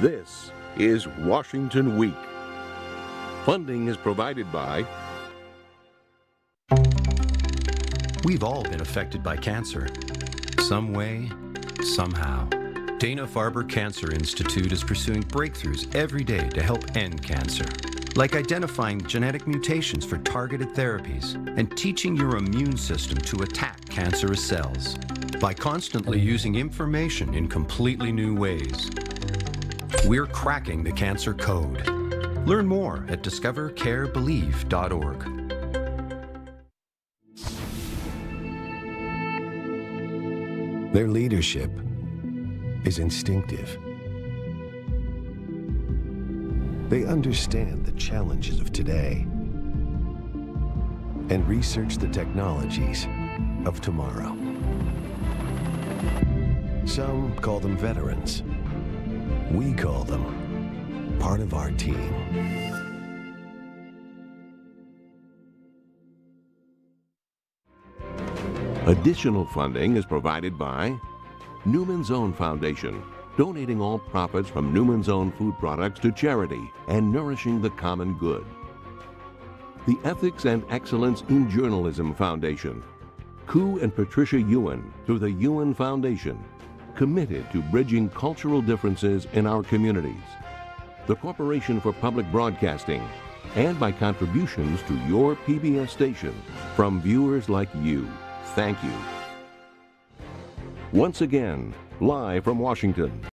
This is Washington Week. Funding is provided by We've all been affected by cancer. Some way, somehow. Dana Farber Cancer Institute is pursuing breakthroughs every day to help end cancer. Like identifying genetic mutations for targeted therapies and teaching your immune system to attack cancerous cells by constantly using information in completely new ways. We're cracking the cancer code. Learn more at discovercarebelieve.org. Their leadership is instinctive. They understand the challenges of today and research the technologies of tomorrow. Some call them veterans. We call them part of our team. Additional funding is provided by Newman's Own Foundation, donating all profits from Newman's Own food products to charity and nourishing the common good. The Ethics and Excellence in Journalism Foundation, Koo and Patricia Yuen through the Yuen Foundation, committed to bridging cultural differences in our communities. The Corporation for Public Broadcasting, and by contributions to your PBS station from viewers like you. Thank you. Once again, live from Washington,